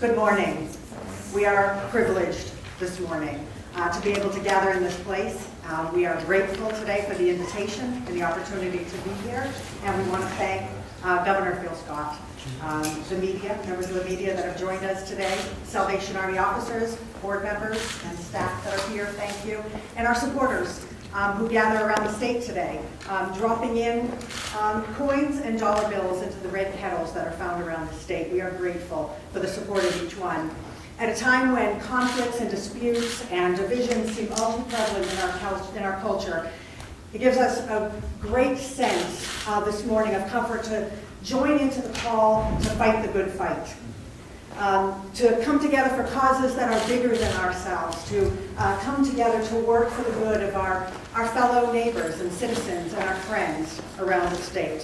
Good morning. We are privileged this morning uh, to be able to gather in this place. Uh, We are grateful today for the invitation and the opportunity to be here, and we want to thank uh, Governor Phil Scott, um, the media, members of the media that have joined us today, Salvation Army officers, board members, and staff that are here, thank you, and our supporters um, who gather around the state today, um, dropping in um, coins and dollar bills into the red kettles that are found around the state. We are grateful for the support of each one. At a time when conflicts and disputes and divisions seem all too prevalent in our, in our culture, it gives us a great sense uh, this morning of comfort to join into the call to fight the good fight um, to come together for causes that are bigger than ourselves, to uh, come together to work for the good of our, our fellow neighbors and citizens and our friends around the state.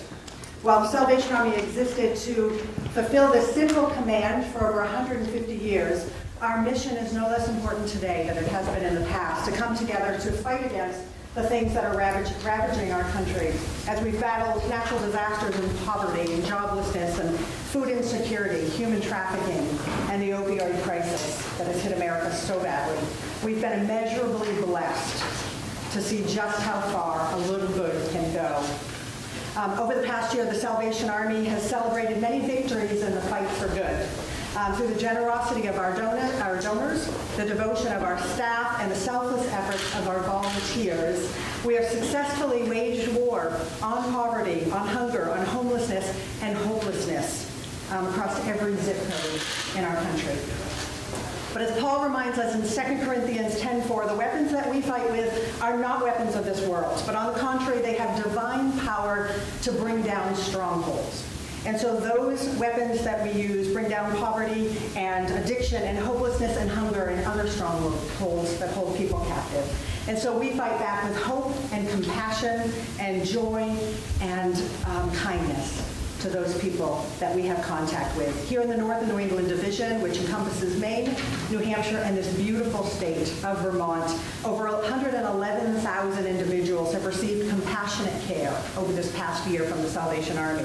While the Salvation Army existed to fulfill this simple command for over 150 years, our mission is no less important today than it has been in the past, to come together to fight against the things that are ravaging our country as we battle natural disasters and poverty and joblessness and food insecurity, human trafficking, and the opioid crisis that has hit America so badly. We've been immeasurably blessed to see just how far a little good can go. Um, over the past year, the Salvation Army has celebrated many victories in the fight for good. Um, through the generosity of our, our donors, the devotion of our staff, and the selfless efforts of our volunteers, we have successfully waged war on poverty, on hunger, on homelessness, and hopelessness um, across every zip code in our country. But as Paul reminds us in 2 Corinthians 10:4, the weapons that we fight with are not weapons of this world, but on the contrary, they have divine power to bring down strongholds. And so those weapons that we use bring down poverty and addiction and hopelessness and hunger and other strongholds that hold people captive. And so we fight back with hope and compassion and joy and um, kindness to those people that we have contact with. Here in the North New England Division, which encompasses Maine, New Hampshire, and this beautiful state of Vermont, over 111,000 individuals have received compassionate care over this past year from the Salvation Army.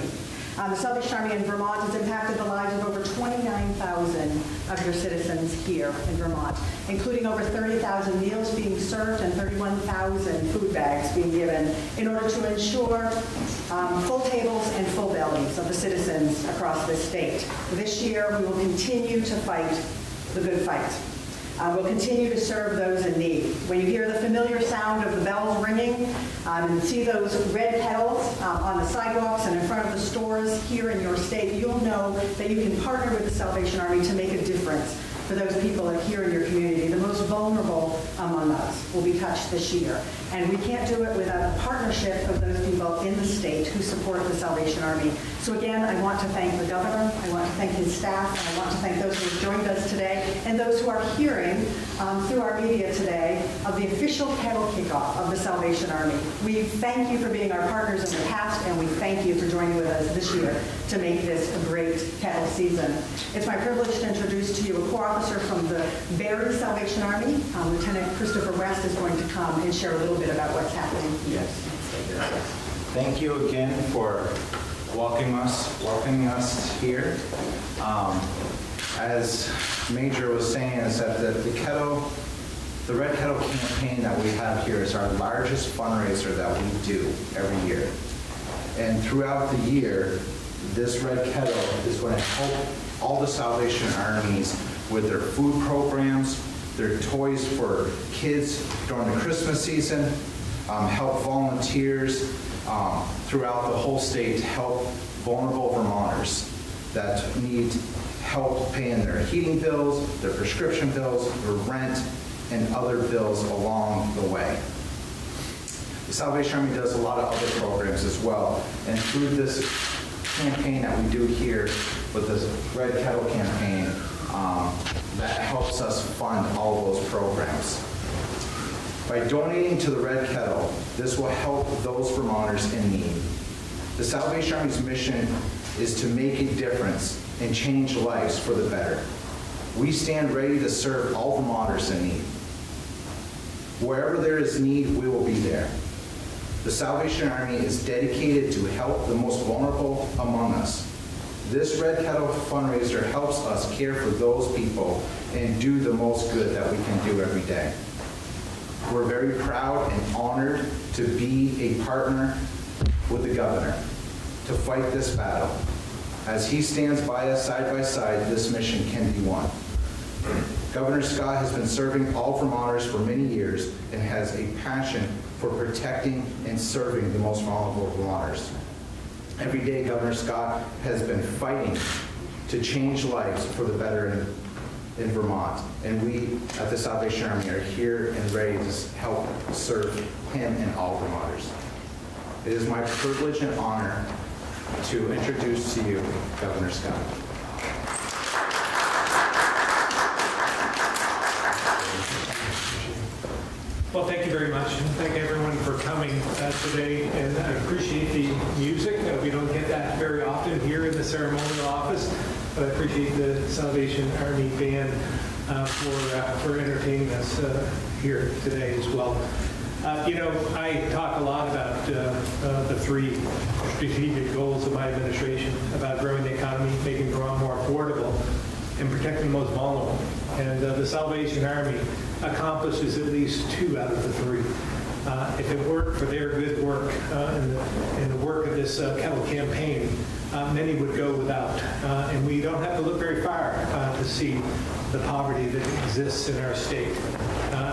Um, the Salvation Army in Vermont has impacted the lives of over 29,000 of your citizens here in Vermont, including over 30,000 meals being served and 31,000 food bags being given in order to ensure um, full tables and full bellies of the citizens across this state. This year, we will continue to fight the good fight. Uh, we'll continue to serve those in need. When you hear the familiar sound of the bells ringing um, and see those red petals uh, on the sidewalks and in front of the stores here in your state, you'll know that you can partner with the Salvation Army to make a difference for those people here in your community. The most vulnerable among us will be touched this year. And we can't do it without the partnership of those people in the state who support the Salvation Army. So again, I want to thank the governor, I want to thank his staff, and I want to thank those who have joined us today, and those who are hearing um, through our media today of the official kettle kickoff of the Salvation Army. We thank you for being our partners in the past, and we thank you for joining with us this year to make this a great kettle season. It's my privilege to introduce to you a Corps officer from the Barre Salvation Army. Um, Lieutenant Christopher West is going to come and share a little bit about what's happening. Yes. Thank you again for welcoming us, welcoming us here. Um, as Major was saying, is that the, the kettle, the Red Kettle campaign that we have here is our largest fundraiser that we do every year. And throughout the year, this Red Kettle is going to help all the Salvation Armies with their food programs, their toys for kids during the Christmas season, um, help volunteers um, throughout the whole state help vulnerable Vermonters that need help paying their heating bills, their prescription bills, their rent, and other bills along the way. The Salvation Army does a lot of other programs as well, and through this campaign that we do here with this Red Kettle campaign, um, that helps us fund all those programs. By donating to the Red Kettle, this will help those Vermonters in need. The Salvation Army's mission is to make a difference and change lives for the better. We stand ready to serve all Vermonters in need. Wherever there is need, we will be there. The Salvation Army is dedicated to help the most vulnerable among us. This Red Kettle fundraiser helps us care for those people and do the most good that we can do every day. We're very proud and honored to be a partner with the governor to fight this battle. As he stands by us side by side, this mission can be won. Governor Scott has been serving all Vermonters for many years and has a passion for protecting and serving the most vulnerable Vermonters. Every day, Governor Scott has been fighting to change lives for the better in, in Vermont. And we at the Salvation Army are here and ready to help serve him and all Vermonters. It is my privilege and honor to introduce to you Governor Scott. Well, thank you very much, and thank everyone for coming uh, today, and I appreciate the music. Uh, We don't get that very often here in the ceremonial office, but I appreciate the Salvation Army Band uh, for uh, for entertaining us uh, here today as well. Uh, You know, I talk a lot about the three strategic goals of my administration, about growing the economy, making Vermont more affordable, and protecting the most vulnerable. And the Salvation Army accomplishes at least two out of the three. Uh, If it weren't for their good work uh, and the the work of this uh, kettle campaign, uh, many would go without. And we don't have to look very far to see the poverty that exists in our state.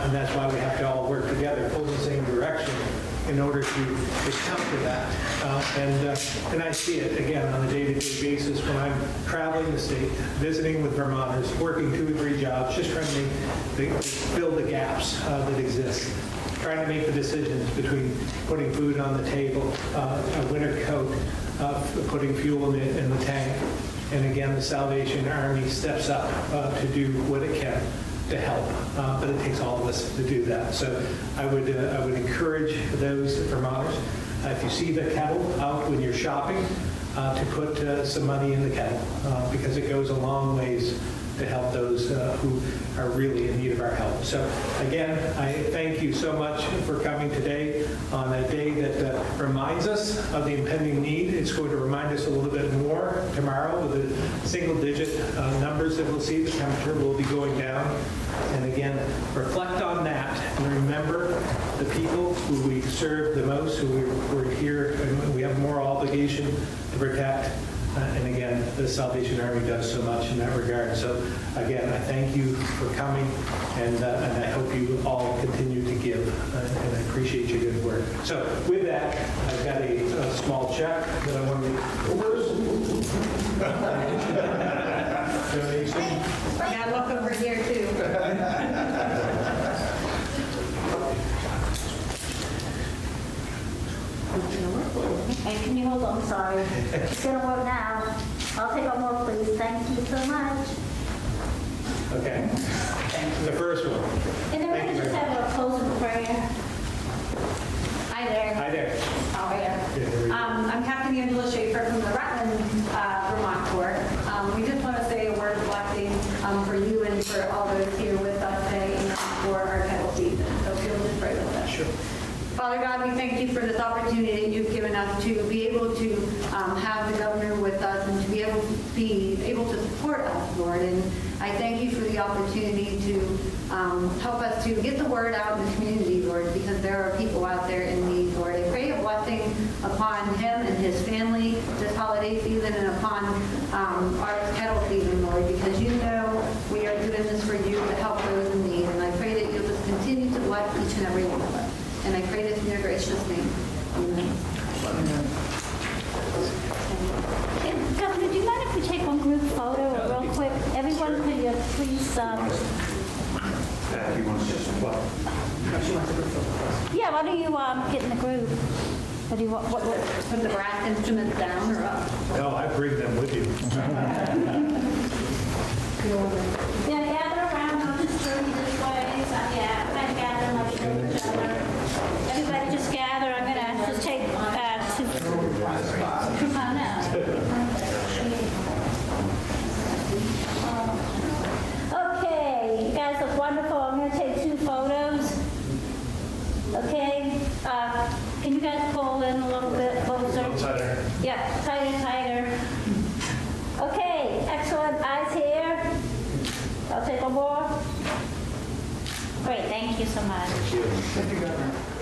And that's why we have to all work together, pull the same direction in order to to counter that. Uh, And, uh, and I see it, again, on a day-to-day basis when I'm traveling the state, visiting with Vermonters, working two or three jobs, just trying to make, fill the gaps uh, that exist, trying to make the decisions between putting food on the table, uh, a winter coat, uh, putting fuel in the, in the tank. And again, the Salvation Army steps up uh, to do what it can to help, uh, but it takes all of us to do that. So I would, uh, I would encourage those Vermonters, uh, if you see the kettle out when you're shopping, to put some money in the kettle, because it goes a long ways to help those who are really in need of our help. So again, I thank you so much for coming today on a day that uh, reminds us of the impending need. It's going to remind us a little bit more tomorrow with the single-digit uh, numbers that we'll see. The temperature will be going down. And again, reflect on that and remember the people who we serve the most, who we- we're here, and we have more obligation to protect. Uh, And again, the Salvation Army does so much in that regard. So again, I thank you for coming, and uh, and I hope you all continue to give, uh, and I appreciate your good work. So with that, I've got a a small check that I want to... Yeah, look over here too. Hey, can you hold on, sorry. It's gonna work now. I'll take one more, please. Thank you so much. Okay. The first one. And then Thank we just have a closing prayer. Hi there. Hi there. How are Yeah, you? go. Um, I'm Captain Angela Schaefer from the Rutland, uh, Vermont Corps. Um, we just want to say a word of blessing, um, for you and for all those here with us today and for our kettle season. So if you'll just pray with us. Sure. Father God, we thank you for this opportunity that you've given us to be able to um, have the governor with us and to be able to be able to support us, Lord. And I thank you for the opportunity to um, help us to get the word out in the community, Lord, because there are people out there in need, Lord. I pray a blessing upon him and his family this holiday season and upon um, our kettle season, Lord, because you know we are doing this for you to help those in need. And I pray that you'll just continue to bless each and every one of us. And I pray this in your gracious name. Amen. Hey, Governor, do you mind if we take one group photo real quick? Everyone, could you please, um, yeah, why don't you um, get in the group? What do you want, what, what? Put the brass instruments down or up? No, I bring them with you. Yeah, gather around, I'll just throw you this way, so, yeah, kind of gather like each other. Everybody just gather, I'm gonna just take, uh, two. Come on out. Okay, you guys look wonderful, I'm gonna take two photos. Okay, uh, can you guys pull in a little bit closer? Tighter. Yeah, tighter, tighter. Okay, excellent, eyes here. I'll take a more. Great, thank you so much. Thank you.